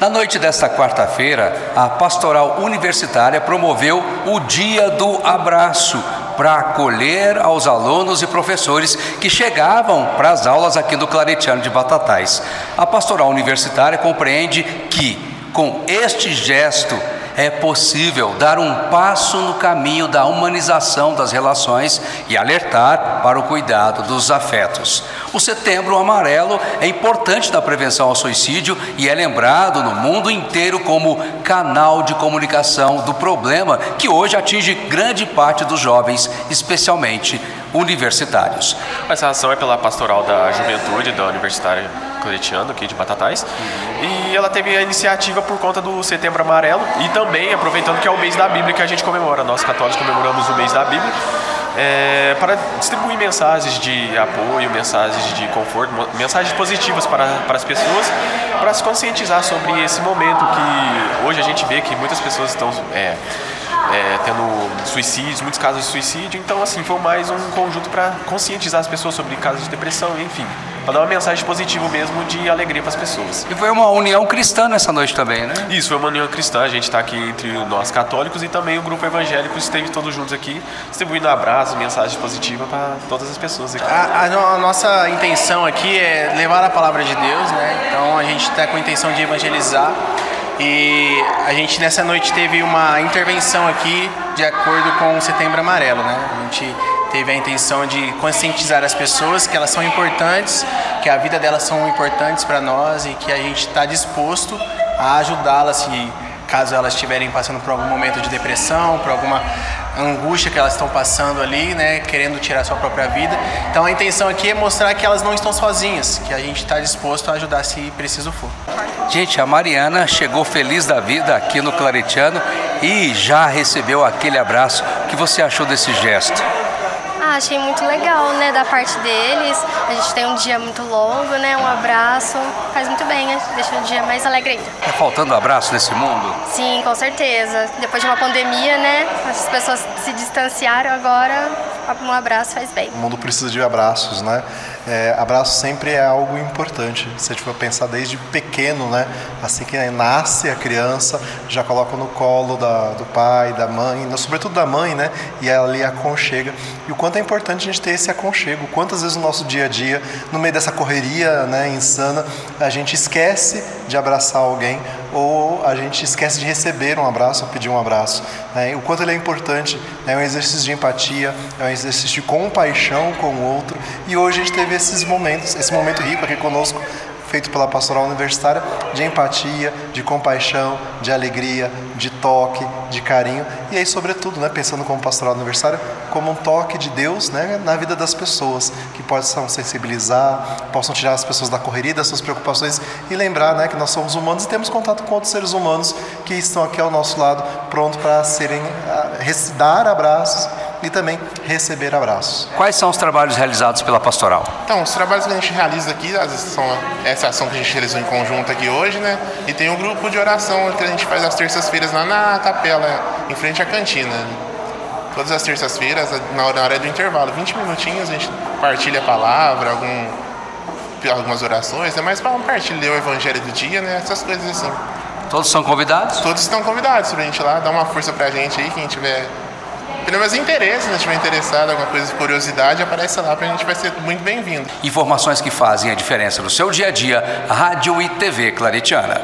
Na noite desta quarta-feira, a Pastoral Universitária promoveu o Dia do Abraço para acolher aos alunos e professores que chegavam para as aulas aqui do Claretiano de Batatais. A Pastoral Universitária compreende que, com este gesto, é possível dar um passo no caminho da humanização das relações e alertar para o cuidado dos afetos. O Setembro Amarelo é importante na prevenção ao suicídio e é lembrado no mundo inteiro como canal de comunicação do problema que hoje atinge grande parte dos jovens, especialmente universitários. Essa ação é pela Pastoral da Juventude da Universitária Claretiano, aqui de Batatais. E ela teve a iniciativa por conta do Setembro Amarelo e também aproveitando que é o mês da Bíblia que a gente comemora. Nós católicos comemoramos o mês da Bíblia. É, para distribuir mensagens de apoio, mensagens de conforto, mensagens positivas para, para as pessoas, para se conscientizar sobre esse momento que hoje a gente vê que muitas pessoas estão é, é, tendo suicídios, muitos casos de suicídio. Então, assim, foi mais um conjunto para conscientizar as pessoas sobre casos de depressão, enfim, para dar uma mensagem positiva mesmo de alegria para as pessoas. E foi uma união cristã nessa noite também, né? Isso, foi uma união cristã. A gente está aqui entre nós católicos e também o grupo evangélico esteve todos juntos aqui, distribuindo abraços, mensagens positivas para todas as pessoas aqui. A, a, a, nossa intenção aqui é levar a palavra de Deus, né? Então a gente está com a intenção de evangelizar e a gente nessa noite teve uma intervenção aqui de acordo com o Setembro Amarelo, né? A gente teve a intenção de conscientizar as pessoas que elas são importantes, que a vida delas são importantes para nós e que a gente está disposto a ajudá-las se caso elas estiverem passando por algum momento de depressão, por alguma angústia que elas estão passando ali, né, querendo tirar sua própria vida. Então a intenção aqui é mostrar que elas não estão sozinhas, que a gente está disposto a ajudar se preciso for. Gente, a Mariana chegou feliz da vida aqui no Claretiano e já recebeu aquele abraço. O que você achou desse gesto? Achei muito legal, né, da parte deles. A gente tem um dia muito longo, né, um abraço. Faz muito bem, né? deixa o dia mais alegre ainda. Tá faltando abraço nesse mundo? Sim, com certeza. Depois de uma pandemia, né, as pessoas se distanciaram agora, um abraço faz bem. O mundo precisa de abraços, né? É, abraço sempre é algo importante. Se a gente for pensar desde pequeno, né? Assim que nasce a criança, já coloca no colo da, do pai, da mãe, sobretudo da mãe, né? E ali aconchega. E o quanto é importante a gente ter esse aconchego. Quantas vezes no nosso dia a dia, no meio dessa correria né, insana, a gente esquece de abraçar alguém ou a gente esquece de receber um abraço ou pedir um abraço. Né? O quanto ele é importante, é um exercício de empatia, é um exercício de compaixão com o outro. E hoje a gente teve esses momentos, esse momento rico aqui conosco, feito pela pastoral universitária, de empatia, de compaixão, de alegria, de toque, de carinho. E aí, sobretudo, né, pensando como pastoral universitária, como um toque de Deus né, na vida das pessoas, que possam sensibilizar, possam tirar as pessoas da correria, das suas preocupações e lembrar né, que nós somos humanos e temos contato com outros seres humanos que estão aqui ao nosso lado, pronto para serem, dar abraços e também receber abraços. Quais são os trabalhos realizados pela pastoral? Então, os trabalhos que a gente realiza aqui, são essa ação que a gente realizou em conjunto aqui hoje, né? E tem um grupo de oração que a gente faz às terças-feiras lá na capela, em frente à cantina. Todas as terças-feiras, na hora do intervalo, 20 minutinhos, a gente partilha a palavra, algum, algumas orações, é mais para compartilhar o evangelho do dia, né? Essas coisas assim. Todos são convidados? Todos estão convidados para a gente ir lá, dar uma força para a gente aí, quem tiver pelo menos interesse, se estiver interessado, alguma coisa de curiosidade, aparece lá, para a gente vai ser muito bem-vindo. Informações que fazem a diferença no seu dia a dia, Rádio e TV Claretiana.